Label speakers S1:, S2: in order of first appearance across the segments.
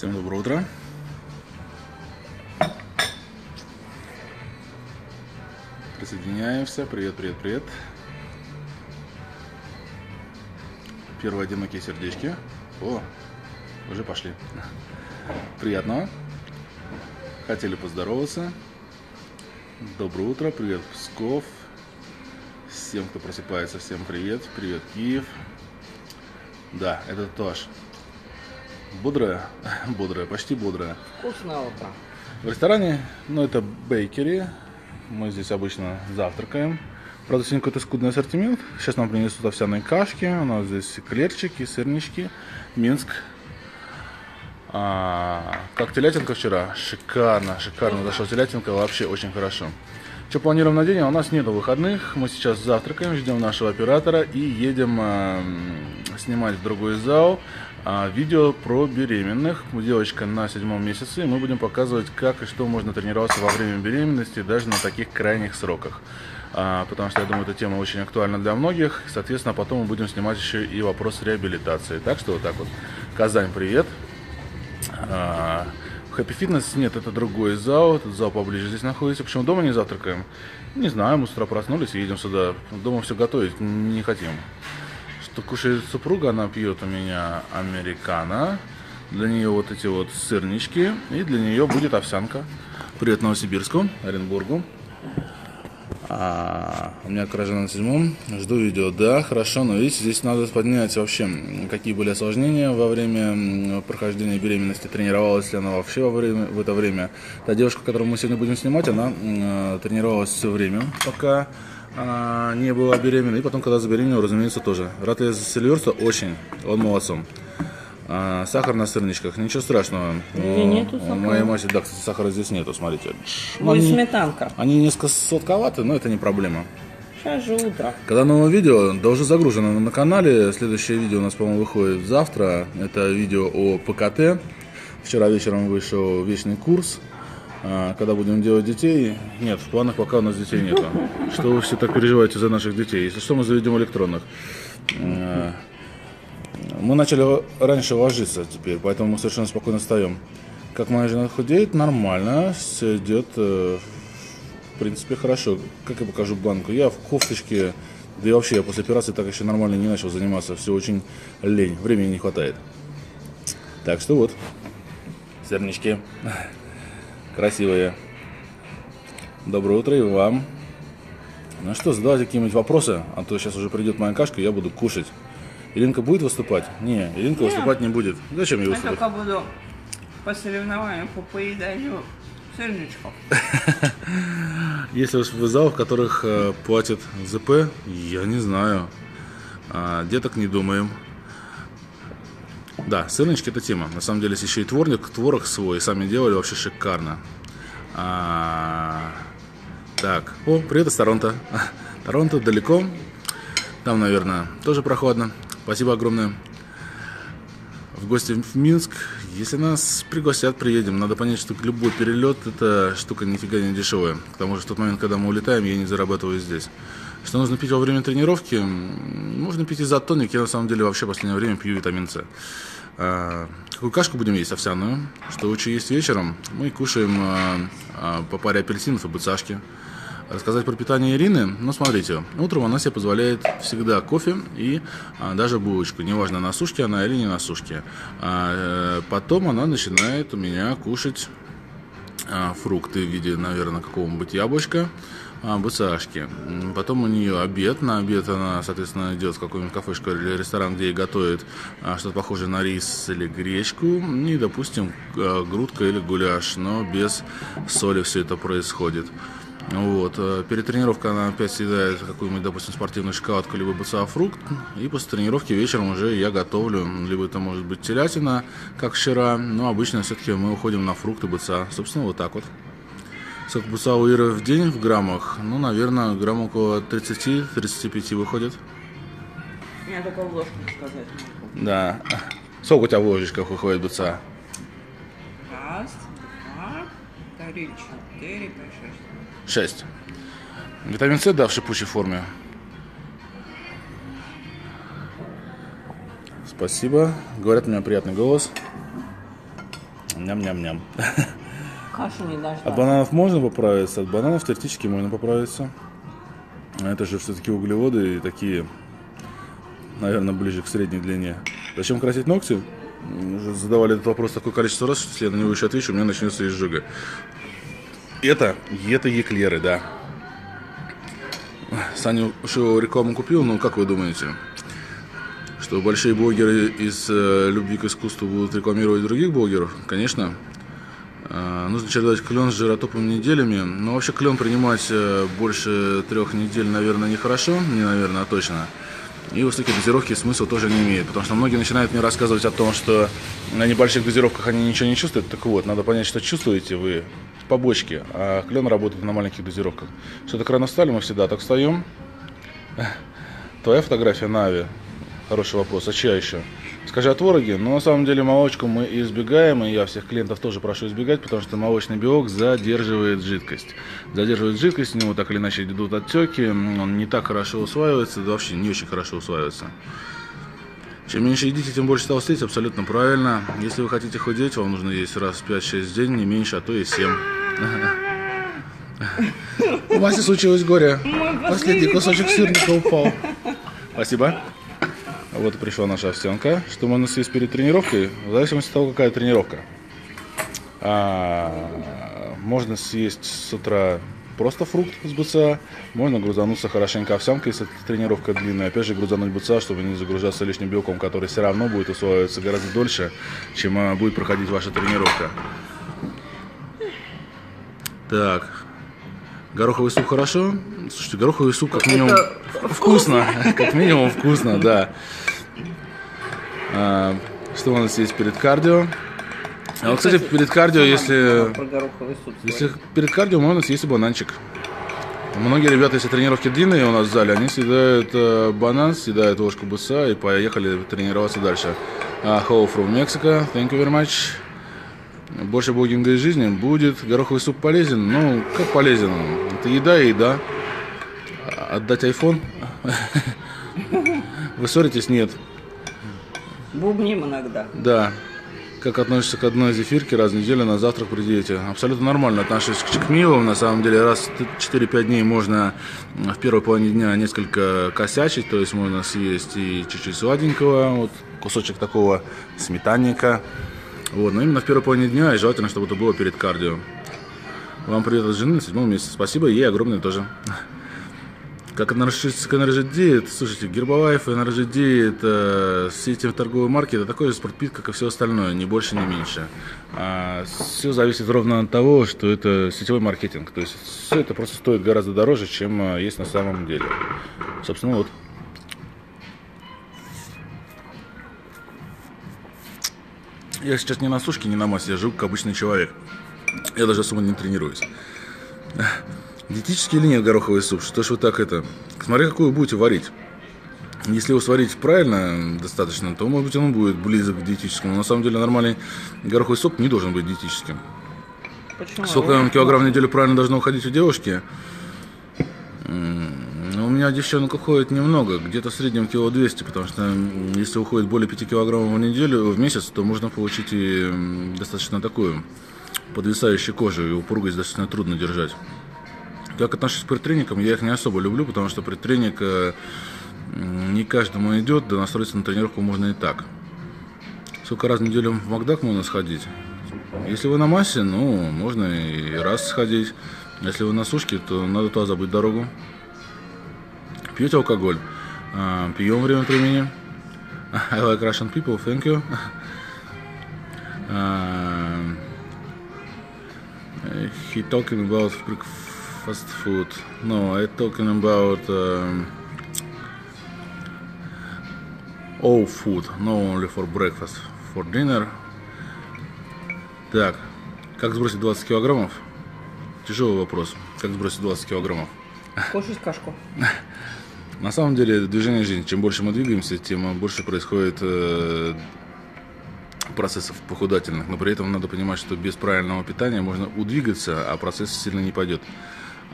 S1: Всем доброе утро. Присоединяемся. Привет, привет, привет. Первые одинокие сердечки. О, уже пошли. Приятного. Хотели поздороваться. Доброе утро. Привет, Псков. Всем, кто просыпается, всем привет. Привет, Киев. Да, это тоже. Бодрая, бодрая, почти бодрая.
S2: Вкусное утро.
S1: В ресторане, ну это бейкери, мы здесь обычно завтракаем. Правда, сегодня какой-то скудный ассортимент. Сейчас нам принесут овсяные кашки, у нас здесь эклерчики, сырнички, Минск. А, как телятинка вчера? Шикарно, шикарно зашел телятинка, вообще очень хорошо. Что планируем на день? А у нас нету выходных. Мы сейчас завтракаем, ждем нашего оператора и едем а, снимать в другой зал видео про беременных. Девочка на седьмом месяце, и мы будем показывать, как и что можно тренироваться во время беременности, даже на таких крайних сроках. А, потому что я думаю, эта тема очень актуальна для многих. Соответственно, потом мы будем снимать еще и вопрос реабилитации. Так что вот так вот. Казань, привет. А, Happy Fitness нет, это другой зал, этот зал поближе здесь находится. Почему дома не завтракаем? Не знаю, мы с утра проснулись и едем сюда. Дома все готовить не хотим. Что кушает супруга, она пьет у меня американо. Для нее вот эти вот сырнички. И для нее будет овсянка. Привет Новосибирску, Оренбургу. А, у меня кража на седьмом. Жду видео. Да, хорошо, но видите, здесь надо поднять вообще, какие были осложнения во время прохождения беременности, тренировалась ли она вообще во время, в это время. Та девушка, которую мы сегодня будем снимать, она э, тренировалась все время, пока э, не была беременна. И потом, когда забеременела, разумеется, тоже. Рад я за Сильверса? Очень. Он молодцом. А, сахар на сырничках, ничего страшного.
S2: Где нету сахара?
S1: моей матери, да, кстати, сахара здесь нету, смотрите.
S2: Ну
S1: Они-
S2: сметанка.
S1: они несколько сладковаты, но это не проблема.
S2: Сейчас же утро.
S1: Когда новое видео, да уже загружено на канале. Следующее видео у нас, по-моему, выходит завтра. Это видео о ПКТ. Вчера вечером вышел вечный курс. А, Когда будем делать детей? Нет, в планах пока у нас детей нету. Что вы все так переживаете за наших детей? Если что, мы заведем электронных. А, Мы начали раньше ложиться теперь, поэтому мы совершенно спокойно встаем. Как моя жена худеет, нормально, все идет э, в принципе, хорошо. Как я покажу банку? Я в кофточке, да и вообще я после операции так еще нормально не начал заниматься. Все очень лень, времени не хватает. Так что вот, сырнички. Красивые. Доброе утро и вам. Ну что, задавайте какие-нибудь вопросы, а то сейчас уже придет моя кашка, и я буду кушать. Иринка будет выступать? Не, Иринка выступать не будет. Зачем ей
S2: Я
S1: выступать?
S2: только буду по соревнованию по поеданию сырничков.
S1: Есть ли в зал, в которых э, платят ЗП? Я не знаю. А, деток не думаем. Да, сырнички это тема. На самом деле, если еще и творник, творог свой сами делали, вообще шикарно. А, так, о, привет из Торонто. Торонто далеко. Там, наверное, тоже прохладно. Спасибо огромное. В гости в Минск. Если нас пригласят, приедем. Надо понять, что любой перелет это штука нифига не дешевая. К тому же в тот момент, когда мы улетаем, я не зарабатываю здесь. Что нужно пить во время тренировки? Можно пить изотоник. Я на самом деле вообще в последнее время пью витамин С. А, Какую кашку будем есть? Овсяную. Что лучше есть вечером? Мы кушаем а, а, по паре апельсинов и быцашки. Рассказать про питание Ирины? Ну, смотрите, утром она себе позволяет всегда кофе и а, даже булочку. Неважно, на сушке она или не на сушке. А, э, потом она начинает у меня кушать а, фрукты в виде, наверное, какого-нибудь яблочка, а, бысашки. М, Потом у нее обед. На обед она, соответственно, идет в какую-нибудь кафешку или ресторан, где ей готовят а, что-то похожее на рис или гречку. И, допустим, а, грудка или гуляш, но без соли все это происходит. Вот. э, Перед тренировкой она опять съедает какую-нибудь, допустим, спортивную шоколадку, либо фрукт. И после тренировки вечером уже я готовлю. Либо это может быть телятина, как вчера. Но обычно все-таки мы уходим на фрукты, быца. Собственно, вот так вот. Сколько быца у Иры в день в граммах? Ну, наверное, грамм около 30-35 выходит.
S2: Я только в ложку сказать могу.
S1: Да. Сколько у тебя в ложечках выходит быца?
S2: Раз, два, три, четыре, пять, шесть.
S1: 6. Витамин С, да, в шипучей форме. Спасибо. Говорят, у меня приятный голос. Ням-ням-ням.
S2: Кашу не
S1: От
S2: дождаться.
S1: бананов можно поправиться, от бананов теоретически можно поправиться. А Это же все-таки углеводы и такие, наверное, ближе к средней длине. Зачем красить ногти? Уже задавали этот вопрос такое количество раз, что если я на него еще отвечу, у меня начнется изжога. Это, это еклеры, да. Саня Шивова рекламу купил, но как вы думаете? Что большие блогеры из э, любви к искусству будут рекламировать других блогеров? Конечно. Э, Нужно чередовать клен с жиротопом неделями. Но вообще клен принимать э, больше трех недель, наверное, нехорошо. Не наверное, а точно. И высокие дозировки смысла тоже не имеют. Потому что многие начинают мне рассказывать о том, что на небольших дозировках они ничего не чувствуют. Так вот, надо понять, что чувствуете вы побочки. А клен работает на маленьких дозировках. Что так рано встали, мы всегда так встаем. Твоя фотография на Ави. Хороший вопрос. А чья еще? Скажи о твороге. Но на самом деле молочку мы избегаем, и я всех клиентов тоже прошу избегать, потому что молочный белок задерживает жидкость. Задерживает жидкость, у него так или иначе идут отеки, он не так хорошо усваивается, да вообще не очень хорошо усваивается. Чем меньше едите, тем больше толстеть, абсолютно правильно. Если вы хотите худеть, вам нужно есть раз в 5-6 в день, не меньше, а то и 7. У Васи случилось горе. Последний кусочек сырника упал. Спасибо. Вот и пришла наша овсянка. Что можно съесть перед тренировкой? В зависимости от того, какая тренировка. А, можно съесть с утра просто фрукт с БЦА. Можно грузануться хорошенько овсянкой, если тренировка длинная. Опять же, грузануть БЦА, чтобы не загружаться лишним белком, который все равно будет усваиваться гораздо дольше, чем а, будет проходить ваша тренировка. Так. Гороховый суп хорошо? Слушайте, гороховый суп как минимум
S2: Это
S1: вкусно. Как минимум вкусно, да. А, что у нас есть перед кардио? А вот, кстати, перед кардио, если, если перед кардио можно съесть и бананчик. Многие ребята, если тренировки длинные у нас в зале, они съедают э, банан, съедают ложку буса и поехали тренироваться дальше. Uh, hello from Mexico, thank you very much. Больше блогинга из жизни будет. Гороховый суп полезен? Ну, как полезен? Это еда и еда. А Отдать iPhone? Вы ссоритесь? Нет.
S2: Бубним иногда.
S1: Да. Как относишься к одной зефирке раз в неделю на завтрак придете? Абсолютно нормально отношусь к чекмилам. На самом деле, раз в 4-5 дней можно в первой половине дня несколько косячить. То есть можно съесть и чуть-чуть сладенького, вот кусочек такого сметанника. Вот, но именно в первой половине дня и желательно, чтобы это было перед кардио. Вам привет от жены на седьмом месяце. Спасибо, ей огромное тоже. Как? Это, слушайте, Гербалайф и НРЖД это все эти торговые марки, это такой же спортпит, как и все остальное, ни больше, ни меньше. А, все зависит ровно от того, что это сетевой маркетинг. То есть все это просто стоит гораздо дороже, чем а, есть на самом деле. Собственно, вот. Я сейчас не на сушке, не на массе, я живу как обычный человек. Я даже особо не тренируюсь. Диетический или нет гороховый суп? Что ж вы так это? Смотри, какую вы будете варить. Если его сварить правильно достаточно, то, может быть, он будет близок к диетическому. Но на самом деле нормальный гороховый суп не должен быть диетическим.
S2: Почему?
S1: Сколько килограмм в неделю правильно должно уходить у девушки? Меня девчонок уходит немного, где-то в среднем кило 200, потому что если уходит более 5 килограммов в неделю, в месяц, то можно получить и достаточно такую подвисающую кожу, и упругость достаточно трудно держать. Как отношусь к предтренингам, я их не особо люблю, потому что предтренинг э, не каждому идет, да настроиться на тренировку можно и так. Сколько раз в неделю в Макдак можно сходить? Если вы на массе, ну, можно и раз сходить. Если вы на сушке, то надо туда забыть дорогу. Пьете алкоголь? А, пьем время от времени. I like Russian people, thank you. А, he talking about breakfast food. No, I talking about um, all food, not only for breakfast, for dinner. Так, как сбросить 20 килограммов? Тяжелый вопрос. Как сбросить 20 килограммов?
S2: Кушать кашку.
S1: На самом деле движение жизни. Чем больше мы двигаемся, тем больше происходит э, процессов похудательных. Но при этом надо понимать, что без правильного питания можно удвигаться, а процесс сильно не пойдет.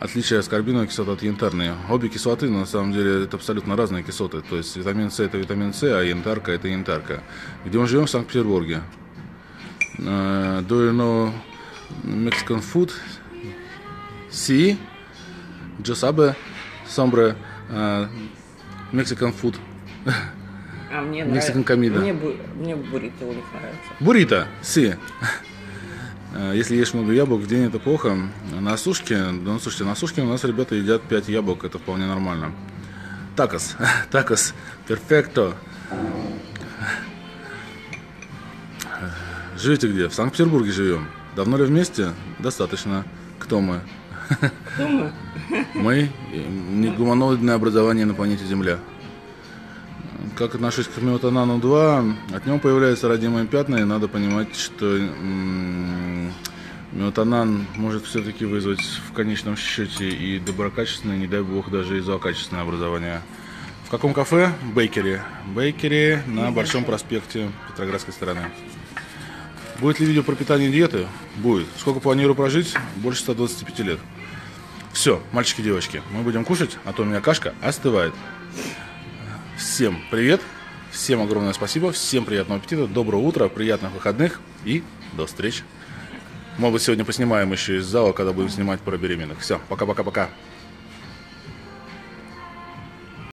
S1: Отличие аскорбиновой кислоты от янтарной. Обе кислоты, на самом деле, это абсолютно разные кислоты. То есть витамин С это витамин С, а янтарка это янтарка. Где мы живем в Санкт-Петербурге? Uh, do you know Mexican food? Si. Yo sabe sobre Mexican food.
S2: А мне нравится.
S1: comida.
S2: Мне, бу- мне буррито у них нравится.
S1: Буррито, си. Э, Если ешь много яблок в день, это плохо. На сушке, ну, слушайте, на сушке у нас ребята едят 5 яблок, это вполне нормально. Такос, такос, перфекто. Живете где? В Санкт-Петербурге живем. Давно ли вместе? Достаточно. Кто мы?
S2: Кто мы?
S1: Не гуманоидное образование на планете Земля. Как отношусь к Мелатонану 2, от него появляются родимые пятна, и надо понимать, что мелатонан может все-таки вызвать в конечном счете и доброкачественное, не дай бог, даже и злокачественное образование. В каком кафе? Бейкере. Бейкере на Большом проспекте Петроградской стороны. Будет ли видео про питание и диеты? Будет. Сколько планирую прожить? Больше 125 лет. Все, мальчики и девочки, мы будем кушать, а то у меня кашка остывает. Всем привет, всем огромное спасибо, всем приятного аппетита, доброго утра, приятных выходных и до встречи. Может быть, сегодня поснимаем еще из зала, когда будем снимать про беременных. Все, пока-пока-пока.